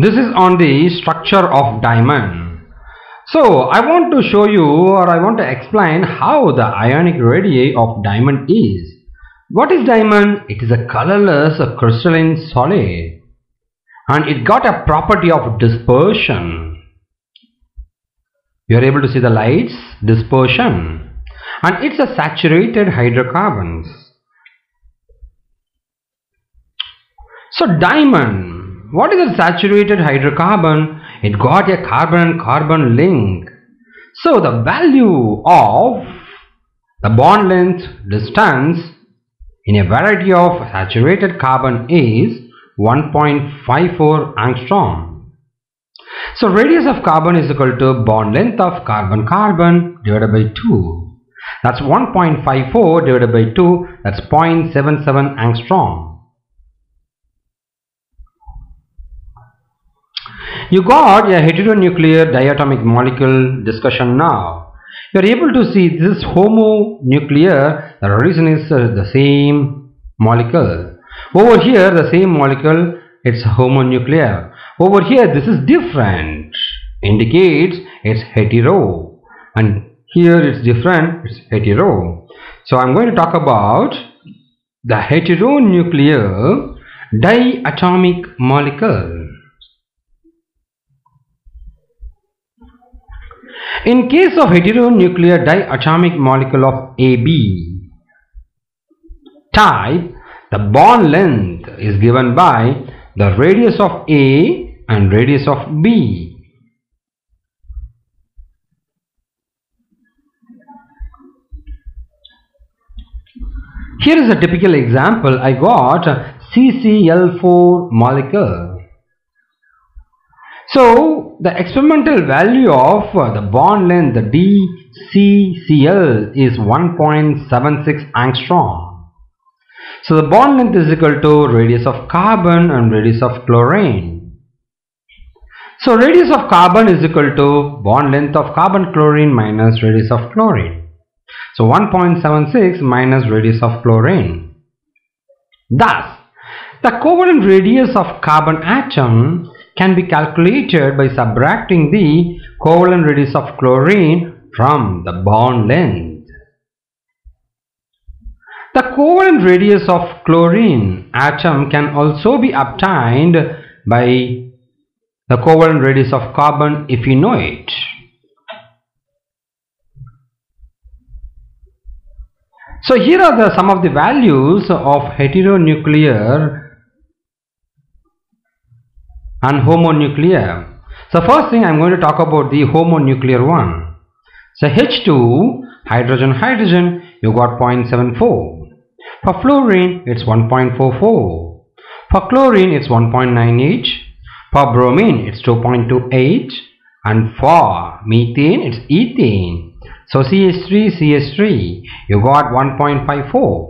This is on the structure of diamond. So I want to show you or I want to explain how the ionic radii of diamond is. What is diamond? It is a colorless a crystalline solid and it got a property of dispersion. You are able to see the lights dispersion and it's a saturated hydrocarbons. So diamond, what is a saturated hydrocarbon? It got a carbon-carbon link. So the value of the bond length distance in a variety of saturated carbon is 1.54 angstrom. So radius of carbon is equal to bond length of carbon-carbon divided by 2. That's 1.54 divided by 2, that's 0.77 angstrom. You got a heteronuclear diatomic molecule discussion now. You are able to see this homonuclear, the reason is uh, the same molecule. Over here the same molecule, it's homonuclear. Over here this is different, indicates it's hetero. And here it's different, it's hetero. So I'm going to talk about the heteronuclear diatomic molecule. In case of heteronuclear diatomic molecule of AB type, the bond length is given by the radius of A and radius of B. Here is a typical example. I got CCl4 molecule. So the experimental value of uh, the bond length the DCCl is 1.76 angstrom. So the bond length is equal to radius of carbon and radius of chlorine. So radius of carbon is equal to bond length of carbon chlorine minus radius of chlorine. So 1.76 minus radius of chlorine. Thus, the covalent radius of carbon atom can be calculated by subtracting the covalent radius of chlorine from the bond length. The covalent radius of chlorine atom can also be obtained by the covalent radius of carbon if you know it. So here are the some of the values of heteronuclear and homonuclear. So first thing I'm going to talk about the homonuclear one. So H2 hydrogen hydrogen you got 0.74. For fluorine it's 1.44. For chlorine it's 1.98. For bromine it's 2.28 and for methane it's ethane. So CH3 CH3 you got 1.54.